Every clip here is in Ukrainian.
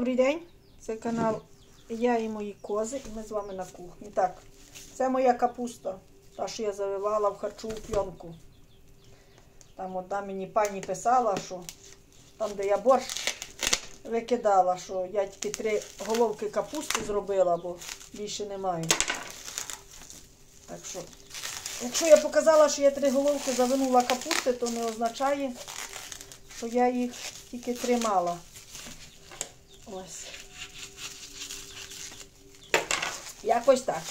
Добрий день! Це канал Я і мої кози, і ми з вами на кухні. Так, це моя капуста, та, що я завивала в харчову пленку. Там одна мені пані писала, що там, де я борщ викидала, що я тільки три головки капусти зробила, бо більше немає. Так що, якщо я показала, що я три головки завинула капусти, то не означає, що я їх тільки тримала. Ось. Якось так.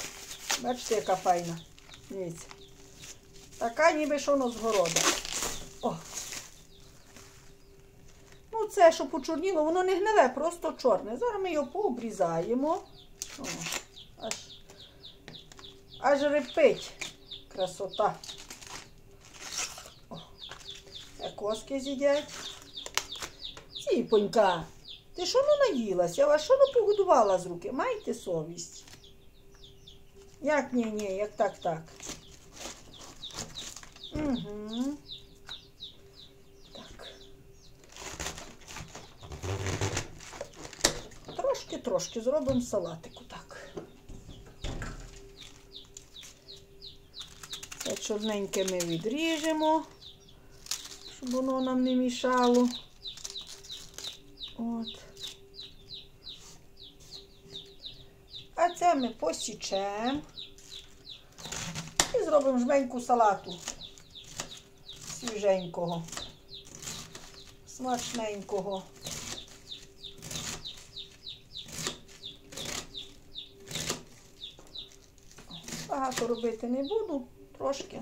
Бачите, яка файна. Дивіться. Така ніби що воно з города. О. Ну, це, що почорніло, воно не гниле, просто чорне. Зараз ми його пообрізаємо. О, аж, аж репить. Красота. О. Це коски з'їдять. Ціпонька. Ти що ну наїлася? Я вас що ну погодувала з руки? Майте совість. Як ні, ні, як так, так. Угу. Так. Трошки-трошки зробимо салатику так. Це чорненьке ми відріжемо, щоб воно нам не мішало. От. А це ми посічемо і зробимо жменьку салату свіженького, смачненького. Багато робити не буду, трошки.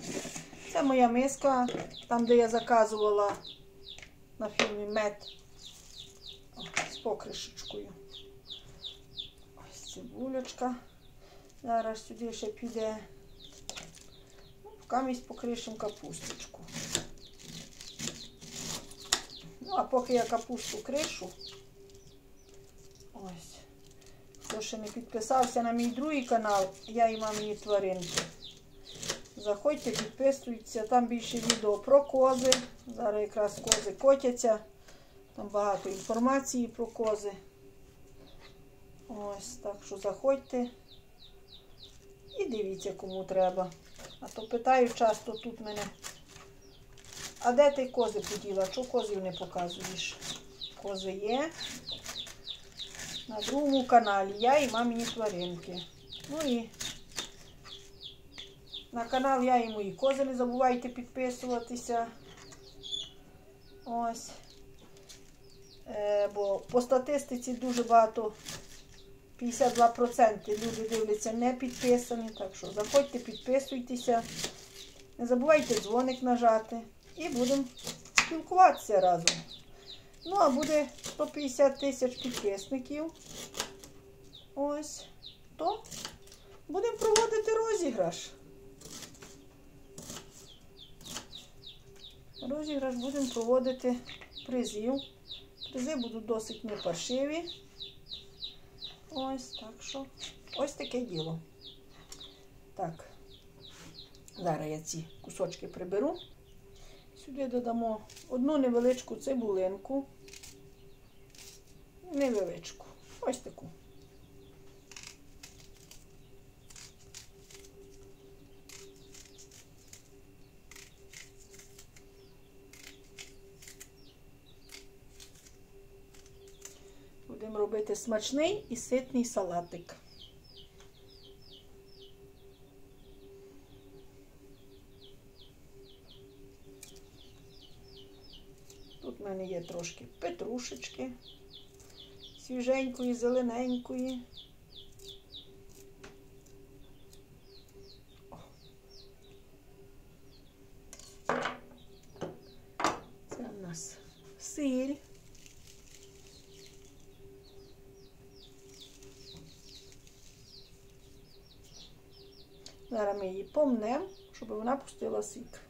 Це моя миска, там, де я заказувала на фільмі мед з покришечкою. Цибулечка. Зараз сюди ще піде. Ну, Камість покришимо капусточку. Ну, а поки я капусту кришу, ось, хто ще не підписався на мій другий канал, я і мамині тваринки. Заходьте, підписуйтеся, там більше відео про кози. Зараз якраз кози котяться. Там багато інформації про кози. Ось, так що заходьте і дивіться, кому треба. А то питаю часто тут мене. А де ти кози поділа? Чого козів не показуєш? Кози є. На другому каналі я і мамині тваринки. Ну і на канал я і мої кози не забувайте підписуватися. Ось. Е, бо по статистиці дуже багато, 52% люди дивляться не підписані. Так що заходьте, підписуйтеся. Не забувайте дзвоник нажати. І будемо спілкуватися разом. Ну, а буде 150 тисяч підписників. Ось. То будемо проводити розіграш. Розіграш будемо проводити призів. Призи будуть досить непаршиві. Ось так що. Ось таке діло. Так, зараз я ці кусочки приберу. Сюди додамо одну невеличку цибулинку. Невеличку. Ось таку. Будемо робити смачний і ситний салатик. Тут в мене є трошки петрушечки, свіженької, зелененької. Це в нас сіль. Зараз ми її помнемо, щоб вона пустила сік.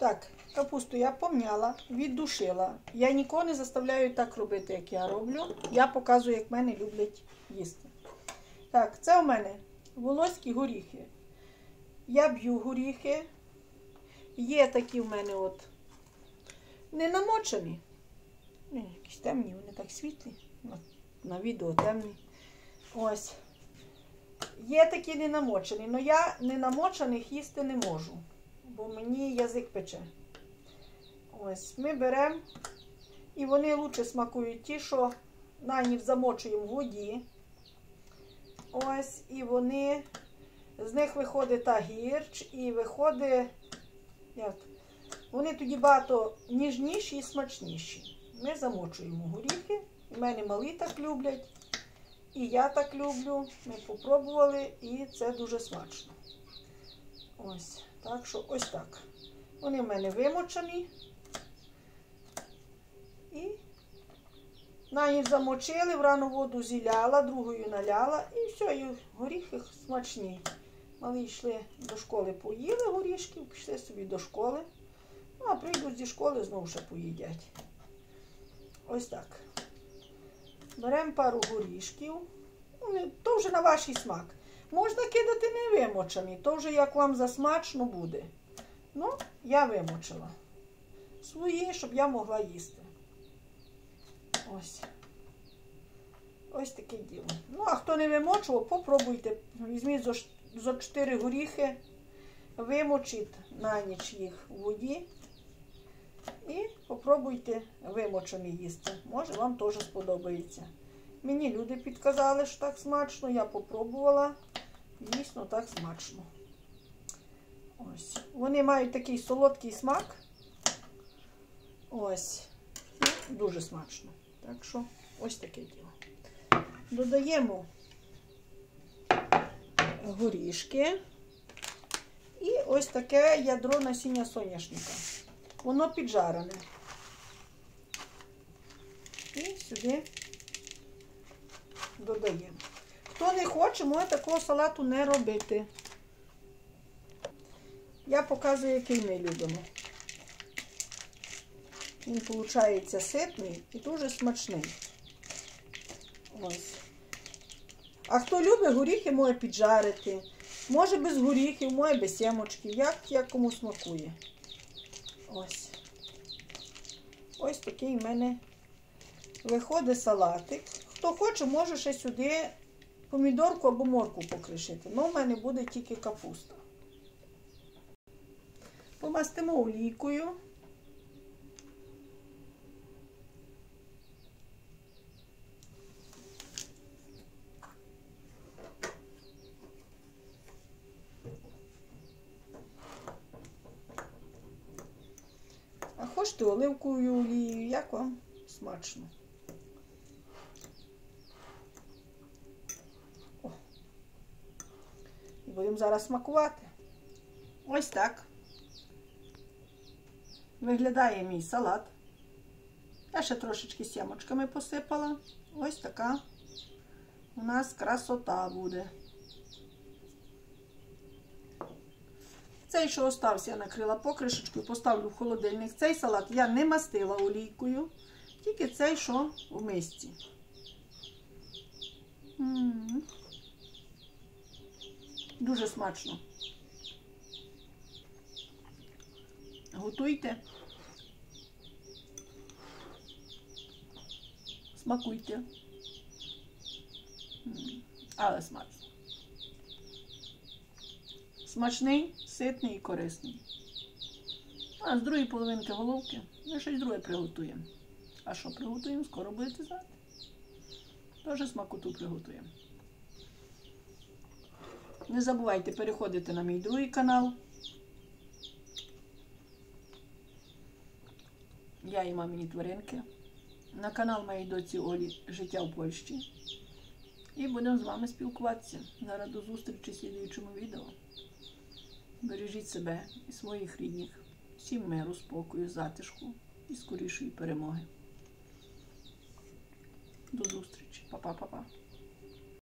Так, капусту я помняла, віддушила. Я нікого не заставляю так робити, як я роблю. Я показую, як мене люблять їсти. Так, це у мене волоські горіхи. Я б'ю горіхи. Є такі в мене от не намочені. Якісь темні, вони так світлі. На, відео темний. Ось. Є такі не намочені, але я не намочених їсти не можу, бо мені язик пече. Ось, ми беремо, і вони лучше смакують ті, що нані замочуємо в воді. Ось, і вони, з них виходить та гірч, і виходить, як, вони тоді багато ніжніші і смачніші. Ми замочуємо горіхи. У мене малі так люблять. І я так люблю. Ми попробували і це дуже смачно. Ось. Так що ось так. Вони в мене вимочені. І на ніч замочили, врано воду зіляла, другою наляла і все, і горіхи смачні. Мали йшли до школи, поїли горішків, пішли собі до школи. Ну, а прийдуть зі школи, знову ще поїдять. Ось так. Беремо пару горішків. То вже на ваш смак. Можна кидати не вимочені, то вже як вам засмачно буде. Ну, я вимочила свої, щоб я могла їсти. Ось. Ось таке діло. Ну, а хто не вимочував, попробуйте. Візьміть зо 4 горіхи, вимочіть на ніч їх у воді. І попробуйте вимочені їсти. Може, вам теж сподобається. Мені люди підказали, що так смачно, я попробувала. Дійсно так смачно. Ось. Вони мають такий солодкий смак. Ось. Ну, дуже смачно. Так що ось таке діло. Додаємо горішки. І ось таке ядро насіння соняшника. Воно піджарене. І сюди додаємо. Хто не хоче, може такого салату не робити. Я показую, який ми любимо. Він виходить ситний і дуже смачний. Ось. А хто любить горіхи, може піджарити. Може без горіхів, може без сімочків. Як, як кому смакує. Ось. Ось такий в мене виходить салатик. Хто хоче, може ще сюди помідорку або морку покришити. Ну, в мене буде тільки капуста. Помастимо олійкою. А оливковою олією, як вам смачно. О. І будемо зараз смакувати. Ось так. Виглядає мій салат. Я ще трошечки сімочками посипала. Ось така у нас красота буде. Цей, що остався, я накрила покришечкою, поставлю в холодильник. Цей салат я не мастила олійкою, тільки цей, що в мисці. М. Дуже смачно. Готуйте. Смакуйте. М. Але смачно. Смачний, ситний і корисний. А з другої половинки головки ми щось друге приготуємо. А що приготуємо, скоро будете знати. Теж смакоту приготуємо. Не забувайте переходити на мій другий канал. Я і мамині тваринки. На канал моєї доці Олі Життя в Польщі. І будемо з вами спілкуватися. Зараз до зустрічі в слідуючому відео. Бережіть себе і своїх рідних. Всім миру, спокою, затишку і скорішої перемоги. До зустрічі. Па-па-па-па.